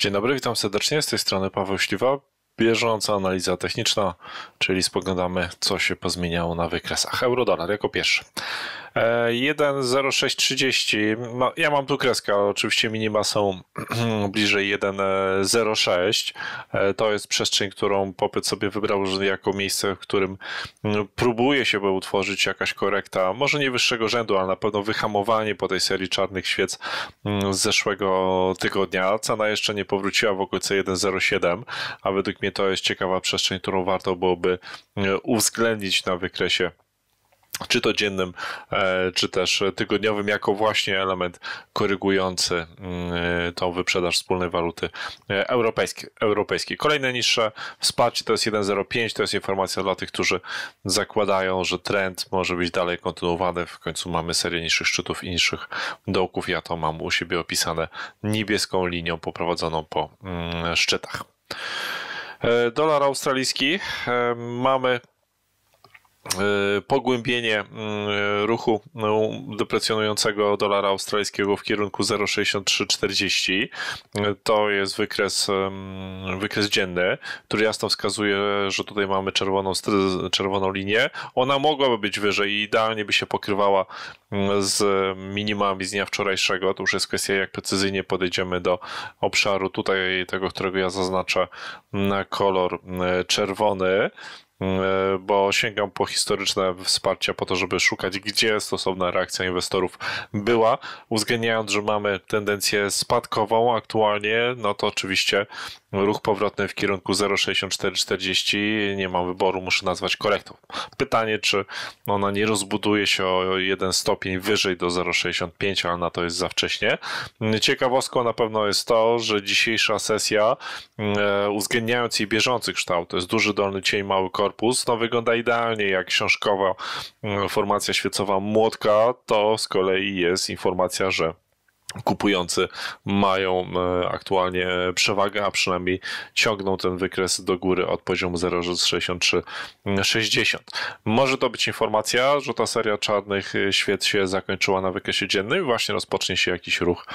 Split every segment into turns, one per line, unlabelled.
Dzień dobry, witam serdecznie. Z tej strony Paweł Śliwa. Bieżąca analiza techniczna, czyli spoglądamy, co się pozmieniało na wykresach. Euro-dolar jako pierwszy. 1,0630. Ja mam tu kreskę, ale oczywiście minima są bliżej 1,06. E, to jest przestrzeń, którą popyt sobie wybrał jako miejsce, w którym mm, próbuje się utworzyć jakaś korekta, może nie wyższego rzędu, ale na pewno wyhamowanie po tej serii czarnych świec mm, z zeszłego tygodnia. Cena jeszcze nie powróciła w okolice 1,07, a według mnie to jest ciekawa przestrzeń, którą warto byłoby mm, uwzględnić na wykresie czy to dziennym, e, czy też tygodniowym, jako właśnie element korygujący mm, tą wyprzedaż wspólnej waluty e, europejskiej. europejskiej. Kolejne niższe wsparcie to jest 1,05, to jest informacja dla tych, którzy zakładają, że trend może być dalej kontynuowany. W końcu mamy serię niższych szczytów i niższych dołków. Ja to mam u siebie opisane niebieską linią poprowadzoną po mm, szczytach. E, dolar australijski mamy E, pogłębienie mm, ruchu no, deprecjonującego dolara australijskiego w kierunku 0,6340. To jest wykres, wykres dzienny, który jasno wskazuje, że tutaj mamy czerwoną, czerwoną linię. Ona mogłaby być wyżej i idealnie by się pokrywała z minimami z dnia wczorajszego. To już jest kwestia, jak precyzyjnie podejdziemy do obszaru tutaj tego, którego ja zaznaczę na kolor mm, czerwony. E, bo sięgam po historyczne wsparcia po to, żeby szukać, gdzie stosowna reakcja inwestorów była, uwzględniając, że mamy tendencję spadkową aktualnie, no to oczywiście ruch powrotny w kierunku 0,6440, nie mam wyboru, muszę nazwać korektą. Pytanie, czy ona nie rozbuduje się o jeden stopień wyżej do 0,65, ale na to jest za wcześnie. Ciekawostką na pewno jest to, że dzisiejsza sesja, e, uwzględniając jej bieżący kształt, to jest duży dolny cień, mały korpus, no wygląda idealnie jak książkowa mm, formacja świecowa młotka, to z kolei jest informacja, że kupujący mają e, aktualnie przewagę, a przynajmniej ciągną ten wykres do góry od poziomu 0,6360. Może to być informacja, że ta seria czarnych świec się zakończyła na wykresie dziennym i właśnie rozpocznie się jakiś ruch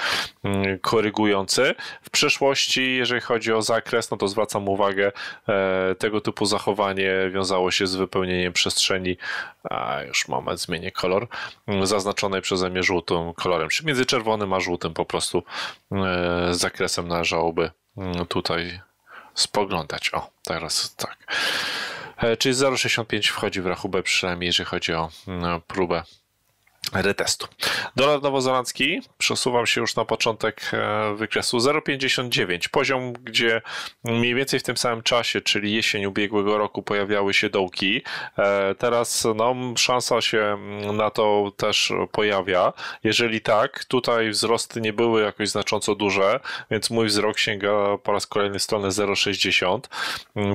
mm, korygujący. W przyszłości, jeżeli chodzi o zakres, no to zwracam uwagę, e, tego typu zachowanie wiązało się z wypełnieniem przestrzeni, a już moment, zmienię kolor, mm, zaznaczonej przeze mnie żółtym kolorem, czy między czerwonym a żółtym żółtym po prostu e, zakresem należałoby mm, tutaj spoglądać. O, teraz tak. E, czyli 0,65 wchodzi w rachubę, przynajmniej jeżeli chodzi o mm, próbę retestu. Dolar nowozelandzki, przesuwam się już na początek e, wykresu 0,59, poziom, gdzie mniej więcej w tym samym czasie, czyli jesień ubiegłego roku pojawiały się dołki. E, teraz no, szansa się na to też pojawia. Jeżeli tak, tutaj wzrosty nie były jakoś znacząco duże, więc mój wzrok sięga po raz kolejny stronę 0,60.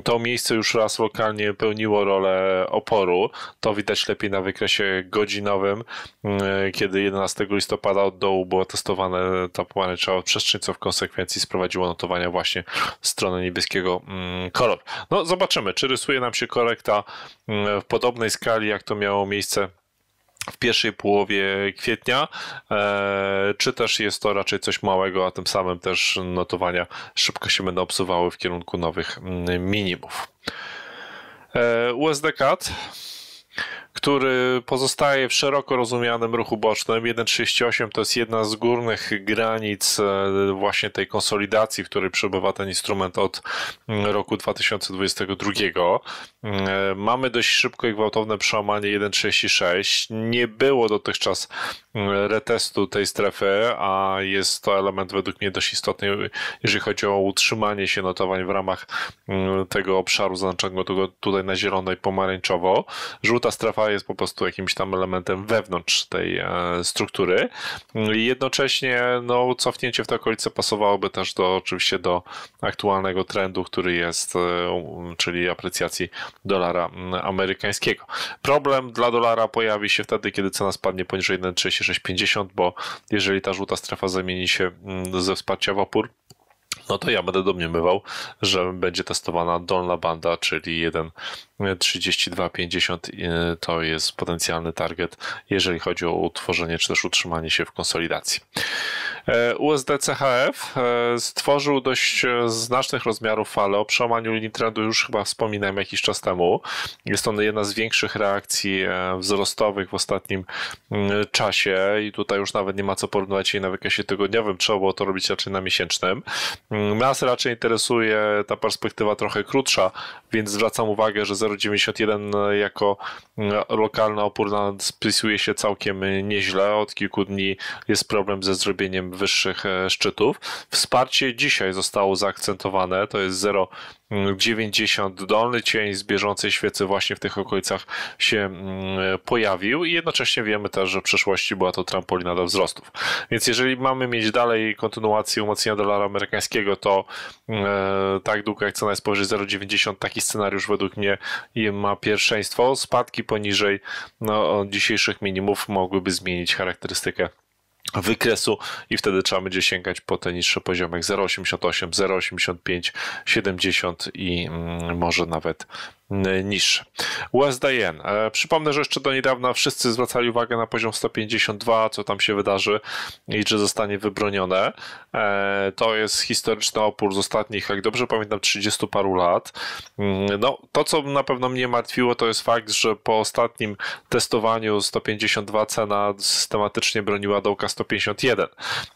To miejsce już raz lokalnie pełniło rolę oporu. To widać lepiej na wykresie godzinowym kiedy 11 listopada od dołu było testowane ta pomarańczowa przestrzeń, co w konsekwencji sprowadziło notowania właśnie w stronę niebieskiego mm, koloru. No zobaczymy, czy rysuje nam się korekta mm, w podobnej skali, jak to miało miejsce w pierwszej połowie kwietnia, e, czy też jest to raczej coś małego, a tym samym też notowania szybko się będą obsuwały w kierunku nowych mm, minimów. E, USD CAD który pozostaje w szeroko rozumianym ruchu bocznym. 1,38 to jest jedna z górnych granic e, właśnie tej konsolidacji, w której przebywa ten instrument od mm, roku 2022. E, mamy dość szybko i gwałtowne przełamanie 1,36. Nie było dotychczas mm, retestu tej strefy, a jest to element według mnie dość istotny, jeżeli chodzi o utrzymanie się notowań w ramach mm, tego obszaru zaznaczonego tutaj na zielono i pomarańczowo. Żółta strefa jest po prostu jakimś tam elementem wewnątrz tej e, struktury. I jednocześnie no, cofnięcie w te okolice pasowałoby też do oczywiście do aktualnego trendu, który jest, e, czyli aprecjacji dolara amerykańskiego. Problem dla dolara pojawi się wtedy, kiedy cena spadnie poniżej 1,3650, bo jeżeli ta żółta strefa zamieni się ze wsparcia w opór, no to ja będę domniemywał, że będzie testowana dolna banda, czyli 1.3250 to jest potencjalny target, jeżeli chodzi o utworzenie czy też utrzymanie się w konsolidacji. USD CHF stworzył dość znacznych rozmiarów falę o przełamaniu linii trendu już chyba wspominałem jakiś czas temu. Jest to jedna z większych reakcji wzrostowych w ostatnim mm, czasie i tutaj już nawet nie ma co porównywać jej na wykresie tygodniowym, trzeba było to robić raczej na miesięcznym. Mm, nas raczej interesuje ta perspektywa trochę krótsza, więc zwracam uwagę, że 0,91 jako mm, lokalny opór spisuje się całkiem nieźle. Od kilku dni jest problem ze zrobieniem wyższych e, szczytów. Wsparcie dzisiaj zostało zaakcentowane, to jest 0 90 dolny cień z bieżącej świecy właśnie w tych okolicach się mm, pojawił i jednocześnie wiemy też, że w przeszłości była to trampolina do wzrostów. Więc jeżeli mamy mieć dalej kontynuację umocnienia dolara amerykańskiego, to mm, e, tak długo jak cena jest powyżej 0,90, taki scenariusz według mnie ma pierwszeństwo. Spadki poniżej no, dzisiejszych minimów mogłyby zmienić charakterystykę wykresu i wtedy trzeba będzie sięgać po te niższe poziomy 0,88, 0,85, 70 i mm, może nawet niższe. USD-yen. E, przypomnę, że jeszcze do niedawna wszyscy zwracali uwagę na poziom 152, co tam się wydarzy i czy zostanie wybronione. E, to jest historyczny opór z ostatnich, jak dobrze pamiętam, 30 paru lat. Mm, no, to, co na pewno mnie martwiło, to jest fakt, że po ostatnim testowaniu 152 cena systematycznie broniła dołka 151.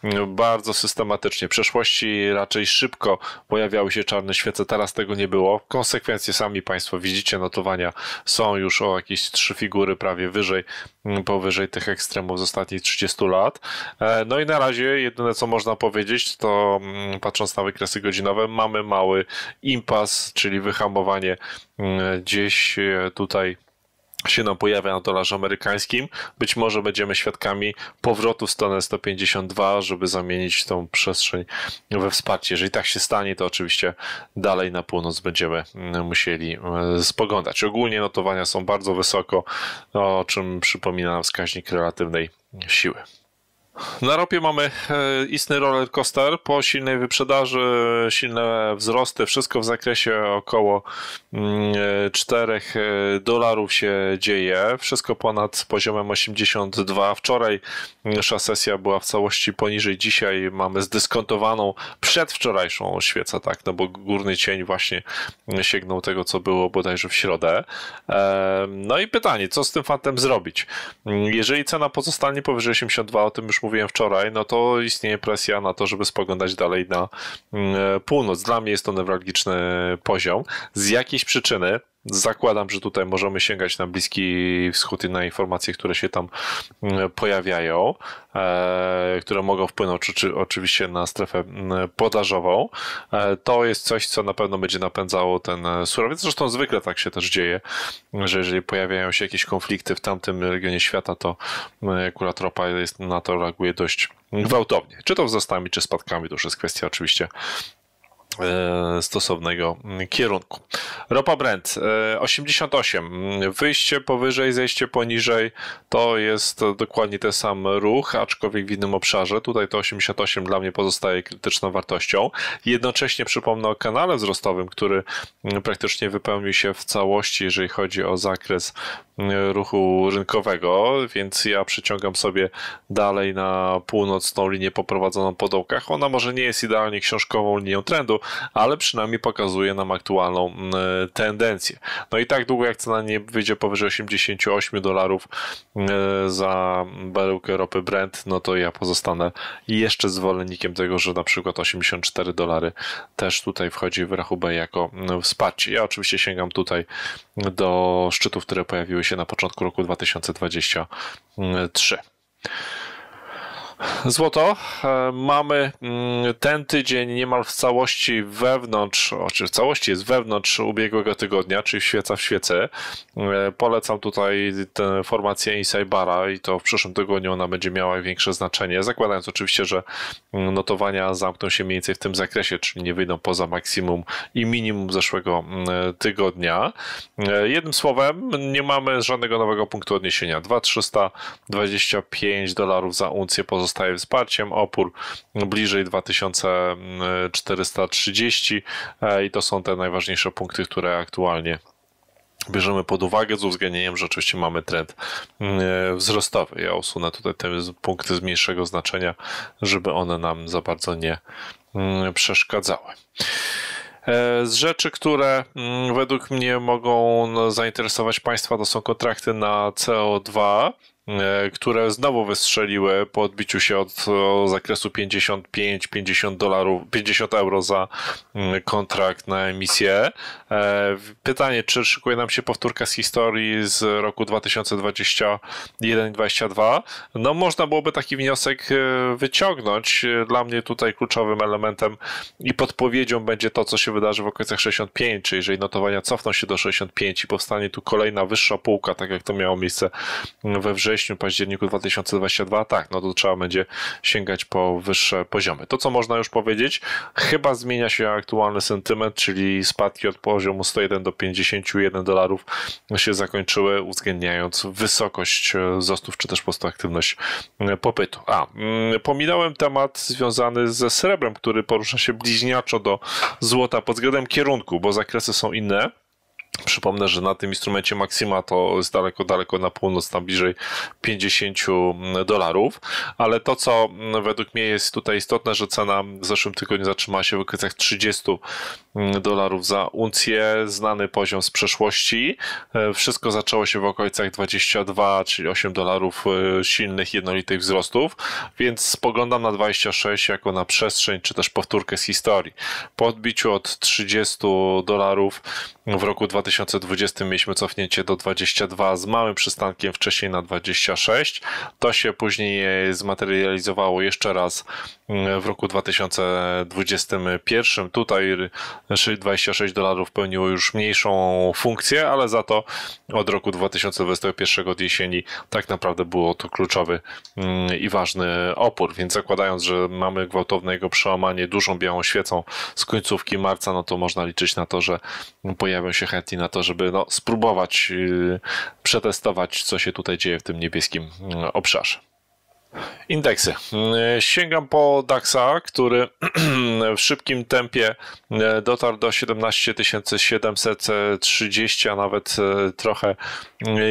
Mm, bardzo systematycznie. W przeszłości raczej szybko pojawiały się czarne świece, teraz tego nie było. Konsekwencje sami Państwo widzicie, notowania są już o jakieś trzy figury prawie wyżej, mm, powyżej tych ekstremów z ostatnich 30 lat. E, no i na razie jedyne co można powiedzieć, to mm, patrząc na wykresy godzinowe, mamy mały impas, czyli wyhamowanie mm, gdzieś e, tutaj się nam pojawia na dolarze amerykańskim. Być może będziemy świadkami powrotu w stronę 152, żeby zamienić tą przestrzeń we wsparcie. Jeżeli tak się stanie, to oczywiście dalej na północ będziemy mm, musieli e, spoglądać. Ogólnie notowania są bardzo wysoko, o czym przypomina nam wskaźnik relatywnej siły. Na ropie mamy e, istny roller coaster po silnej wyprzedaży, silne wzrosty, wszystko w zakresie około 4 mm, e, dolarów się dzieje, wszystko ponad poziomem 82. Wczoraj nasza sesja była w całości poniżej, dzisiaj mamy zdyskontowaną przedwczorajszą świecę, tak, no bo górny cień właśnie sięgnął tego, co było bodajże w środę. E, no i pytanie, co z tym fantem zrobić? Jeżeli cena pozostanie powyżej 82, o tym już mówiłem wczoraj, no to istnieje presja na to, żeby spoglądać dalej na mm, północ. Dla mnie jest to newralgiczny poziom. Z jakiejś przyczyny Zakładam, że tutaj możemy sięgać na Bliski Wschód i na informacje, które się tam mm, pojawiają, e, które mogą wpłynąć oczywiście na strefę mm, podażową. E, to jest coś, co na pewno będzie napędzało ten e, surowiec. Zresztą zwykle tak się też dzieje, że jeżeli pojawiają się jakieś konflikty w tamtym regionie świata, to akurat ropa jest, na to reaguje dość gwałtownie. Czy to wzrostami, czy spadkami, to już jest kwestia oczywiście stosownego kierunku. Ropa Brent 88. E, Wyjście powyżej, zejście poniżej to jest dokładnie ten sam ruch, aczkolwiek w innym obszarze. Tutaj to 88 dla mnie pozostaje krytyczną wartością. Jednocześnie przypomnę o kanale wzrostowym, który praktycznie wypełnił się w całości, jeżeli chodzi o zakres ruchu rynkowego, więc ja przyciągam sobie dalej na północną linię poprowadzoną po dołkach. Ona może nie jest idealnie książkową linią trendu, ale przynajmniej pokazuje nam aktualną mm, tendencję. No i tak długo jak cena nie wyjdzie powyżej 88 dolarów mm, za baryłkę ropy Brent, no to ja pozostanę jeszcze zwolennikiem tego, że na przykład 84 dolary też tutaj wchodzi w rachubę jako mm, wsparcie. Ja oczywiście sięgam tutaj do szczytów, które pojawiły się na początku roku 2023. Złoto. E, mamy mm, ten tydzień niemal w całości wewnątrz, czy w całości jest wewnątrz ubiegłego tygodnia, czyli świeca w świece. E, polecam tutaj tę formację Insaibara i to w przyszłym tygodniu ona będzie miała większe znaczenie, zakładając oczywiście, że mm, notowania zamkną się mniej więcej w tym zakresie, czyli nie wyjdą poza maksimum i minimum zeszłego mm, tygodnia. E, jednym słowem, nie mamy żadnego nowego punktu odniesienia. 2325 dolarów za uncję pozostaje pozostaje wsparciem, opór bliżej 2430 e, i to są te najważniejsze punkty, które aktualnie bierzemy pod uwagę z uwzględnieniem, że oczywiście mamy trend mm, wzrostowy. Ja usunę tutaj te punkty z mniejszego znaczenia, żeby one nam za bardzo nie mm, przeszkadzały. E, z rzeczy, które mm, według mnie mogą no, zainteresować Państwa, to są kontrakty na CO2. E, które znowu wystrzeliły po odbiciu się od zakresu 55-50 dolarów, 50 euro za mm, kontrakt na emisję. E, pytanie, czy szykuje nam się powtórka z historii z roku 2021-2022? No można byłoby taki wniosek e, wyciągnąć. Dla mnie tutaj kluczowym elementem i podpowiedzią będzie to, co się wydarzy w okolicach 65, czyli jeżeli notowania cofną się do 65 i powstanie tu kolejna wyższa półka, tak jak to miało miejsce we wrześniu, wrześniu, październiku 2022, tak, no to trzeba będzie sięgać po wyższe poziomy. To, co można już powiedzieć, chyba zmienia się aktualny sentyment, czyli spadki od poziomu 101 do 51 dolarów się zakończyły, uwzględniając wysokość wzrostów, czy też po prostu aktywność popytu. A, mm, pominąłem temat związany ze srebrem, który porusza się bliźniaczo do złota pod względem kierunku, bo zakresy są inne. Przypomnę, że na tym instrumencie Maxima to jest daleko, daleko na północ, tam bliżej 50 dolarów, ale to, co według mnie jest tutaj istotne, że cena w zeszłym tygodniu zatrzymała się w okolicach 30 dolarów za uncję, znany poziom z przeszłości. Wszystko zaczęło się w okolicach 22, czyli 8 dolarów e, silnych, jednolitych wzrostów, więc spoglądam na 26 jako na przestrzeń, czy też powtórkę z historii. Po odbiciu od 30 dolarów w roku 2020 mieliśmy cofnięcie do 22 z małym przystankiem wcześniej na 26. To się później zmaterializowało jeszcze raz mm, w roku 2021. Tutaj 26 dolarów pełniło już mniejszą funkcję, ale za to od roku 2021 od jesieni tak naprawdę było to kluczowy mm, i ważny opór. Więc zakładając, że mamy gwałtowne jego przełamanie dużą białą świecą z końcówki marca, no to można liczyć na to, że pojawią się chętni na to, żeby no, spróbować yy, przetestować, co się tutaj dzieje w tym niebieskim yy, obszarze. Indeksy. Sięgam po DAXa, który w szybkim tempie e, dotarł do 17 730, a nawet trochę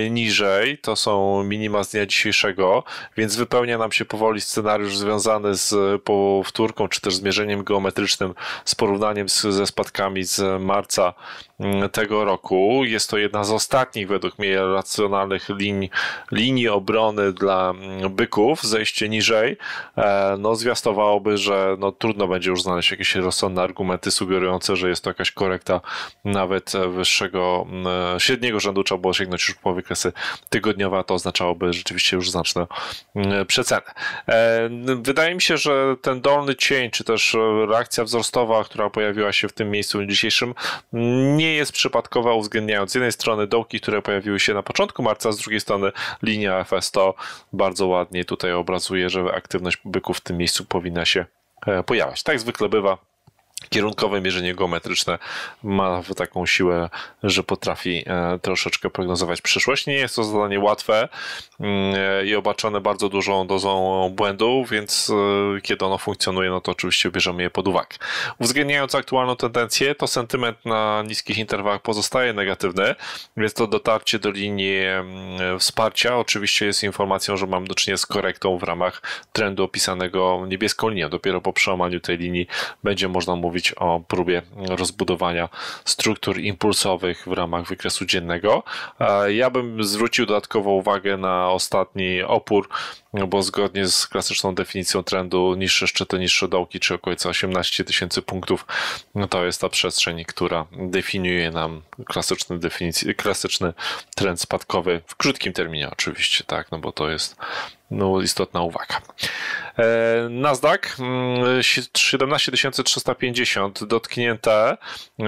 niżej. To są minima z dnia dzisiejszego, więc wypełnia nam się powoli scenariusz związany z powtórką, czy też zmierzeniem geometrycznym, z porównaniem ze spadkami z marca mm, tego roku. Jest to jedna z ostatnich, według mnie, racjonalnych linii, linii obrony dla mm, byków zejście niżej, e, no zwiastowałoby, że no, trudno będzie już znaleźć jakieś rozsądne argumenty sugerujące, że jest to jakaś korekta nawet wyższego, e, średniego rzędu, trzeba było sięgnąć już po wykresy tygodniowe, a to oznaczałoby rzeczywiście już znaczne przecenę. E, wydaje mi się, że ten dolny cień, czy też reakcja wzrostowa, która pojawiła się w tym miejscu dzisiejszym, nie jest przypadkowa, uwzględniając z jednej strony dołki, które pojawiły się na początku marca, z drugiej strony linia FS100 bardzo ładnie tutaj obrazuje, że aktywność byków w tym miejscu powinna się e, pojawiać. Tak zwykle bywa kierunkowe mierzenie geometryczne ma taką siłę, że potrafi e, troszeczkę prognozować przyszłość. Nie jest to zadanie łatwe mm, e, i obarczone bardzo dużą dozą błędów, więc e, kiedy ono funkcjonuje, no to oczywiście bierzemy je pod uwagę. Uwzględniając aktualną tendencję, to sentyment na niskich interwałach pozostaje negatywny, więc to dotarcie do linii mm, wsparcia oczywiście jest informacją, że mam do czynienia z korektą w ramach trendu opisanego niebieską linią. Dopiero po przełamaniu tej linii będzie można mówić mówić o próbie rozbudowania struktur impulsowych w ramach wykresu dziennego. Ja bym zwrócił dodatkową uwagę na ostatni opór, bo zgodnie z klasyczną definicją trendu niższe szczyty, niższe dołki, czy okolice 18 tysięcy punktów, no to jest ta przestrzeń, która definiuje nam klasyczny, klasyczny trend spadkowy w krótkim terminie oczywiście, tak, no bo to jest no, istotna uwaga. E, Nasdaq 17350 mm, dotknięte.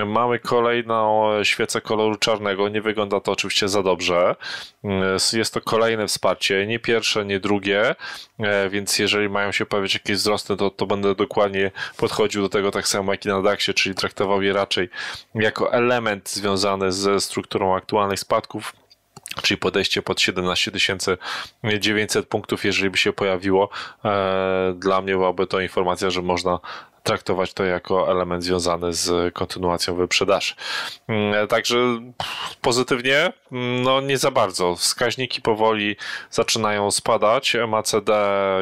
Mamy kolejną świecę koloru czarnego. Nie wygląda to oczywiście za dobrze. Mm, jest to kolejne wsparcie, nie pierwsze, nie drugie, e, więc jeżeli mają się pojawić jakieś wzrosty, to, to będę dokładnie podchodził do tego tak samo jak i na DAXie, czyli traktował je raczej jako element związany ze strukturą aktualnych spadków czyli podejście pod 17 900 punktów, jeżeli by się pojawiło. E, dla mnie byłaby to informacja, że można traktować to jako element związany z kontynuacją wyprzedaży. Mm, także pozytywnie, no nie za bardzo. Wskaźniki powoli zaczynają spadać. MACD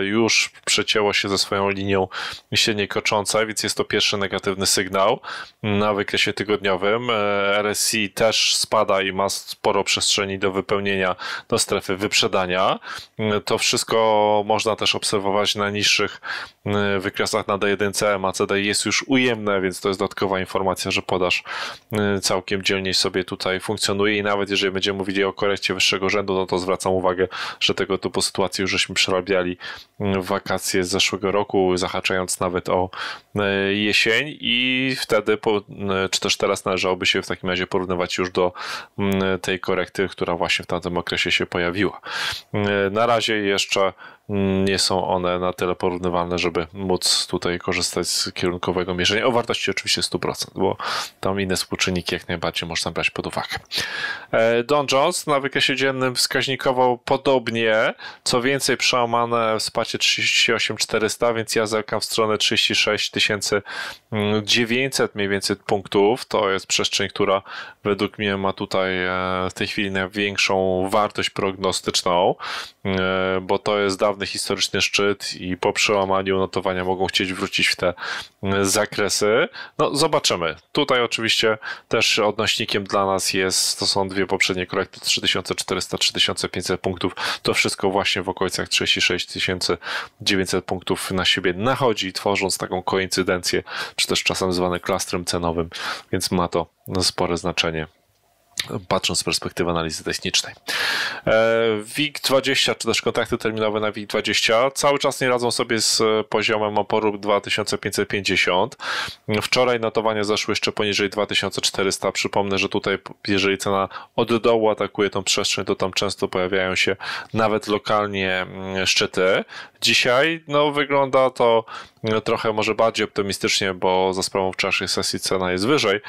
już przecięło się ze swoją linią średniej koczącej, więc jest to pierwszy negatywny sygnał na wykresie tygodniowym. E, RSI też spada i ma sporo przestrzeni do wypełnienia do strefy wyprzedania. Mm, to wszystko można też obserwować na niższych mm, wykresach na D1C. MACD jest już ujemne, więc to jest dodatkowa informacja, że podaż mm, całkiem dzielnie sobie tutaj funkcjonuje i nawet jeżeli będziemy mówili o korekcie wyższego rzędu, no to zwracam uwagę, że tego typu sytuacje już żeśmy przerabiali w wakacje z zeszłego roku, zahaczając nawet o e, jesień i wtedy, czy też teraz należałoby się w takim razie porównywać już do tej korekty, która właśnie w tamtym okresie się pojawiła. Na razie jeszcze nie są one na tyle porównywalne, żeby móc tutaj korzystać z kierunkowego mierzenia o wartości oczywiście 100%, bo tam inne współczynniki jak najbardziej można brać pod uwagę. E, Don Jones na wykresie dziennym wskaźnikował podobnie, co więcej przełamane wsparcie 38400, więc ja zerkam w stronę 36900 mniej więcej punktów. To jest przestrzeń, która według mnie ma tutaj e, w tej chwili największą wartość prognostyczną, e, bo to jest dawny historyczny szczyt i po przełamaniu notowania mogą chcieć wrócić w te mm, zakresy. No zobaczymy. Tutaj oczywiście też odnośnikiem dla nas jest, to są dwie poprzednie korekty 3400-3500 punktów. To wszystko właśnie w okolicach 36 900 punktów na siebie nachodzi, tworząc taką koincydencję, czy też czasem zwany klastrem cenowym, więc ma to spore znaczenie patrząc z perspektywy analizy technicznej. WIG20, czy też kontakty terminowe na WIG20 cały czas nie radzą sobie z poziomem oporu 2550. Wczoraj notowania zeszły jeszcze poniżej 2400. Przypomnę, że tutaj jeżeli cena od dołu atakuje tą przestrzeń, to tam często pojawiają się nawet lokalnie mm, szczyty. Dzisiaj no, wygląda to trochę może bardziej optymistycznie, bo za sprawą wczorajszej sesji cena jest wyżej,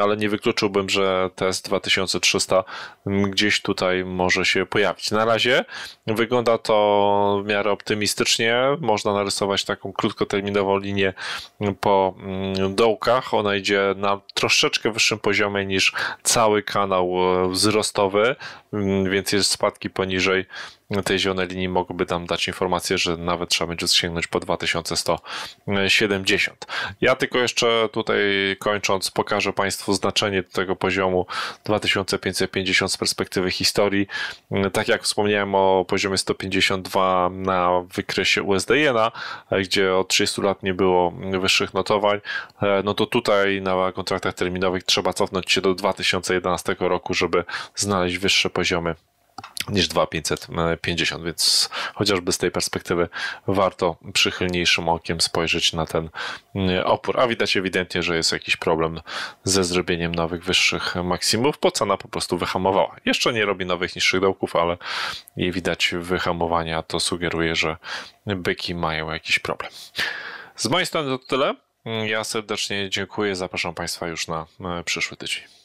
ale nie wykluczyłbym, że test 2300 gdzieś tutaj może się pojawić. Na razie wygląda to w miarę optymistycznie. Można narysować taką krótkoterminową linię po mm, dołkach. Ona idzie na troszeczkę wyższym poziomie niż cały kanał e, wzrostowy, mm, więc jest spadki poniżej tej zielonej linii mogłyby tam dać informację, że nawet trzeba będzie sięgnąć po 2170. Ja tylko jeszcze tutaj kończąc pokażę Państwu znaczenie tego poziomu 2550 z perspektywy historii. Tak jak wspomniałem o poziomie 152 na wykresie USD Jena, gdzie od 30 lat nie było wyższych notowań, no to tutaj na kontraktach terminowych trzeba cofnąć się do 2011 roku, żeby znaleźć wyższe poziomy niż 2550, więc chociażby z tej perspektywy warto przychylniejszym okiem spojrzeć na ten mm, opór. A widać ewidentnie, że jest jakiś problem ze zrobieniem nowych wyższych maksimów, bo cena po prostu wyhamowała. Jeszcze nie robi nowych niższych dołków, ale jej widać wyhamowania, to sugeruje, że byki mają jakiś problem. Z mojej strony to tyle. Ja serdecznie dziękuję. Zapraszam Państwa już na przyszły tydzień.